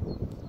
you